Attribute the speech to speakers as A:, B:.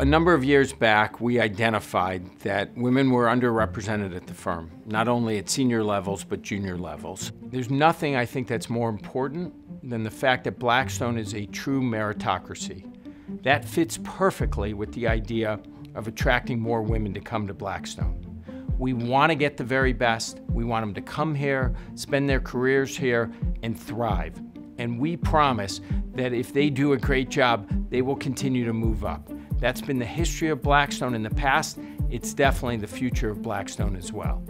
A: A number of years back, we identified that women were underrepresented at the firm, not only at senior levels, but junior levels. There's nothing I think that's more important than the fact that Blackstone is a true meritocracy. That fits perfectly with the idea of attracting more women to come to Blackstone. We want to get the very best. We want them to come here, spend their careers here, and thrive. And we promise that if they do a great job, they will continue to move up. That's been the history of Blackstone in the past. It's definitely the future of Blackstone as well.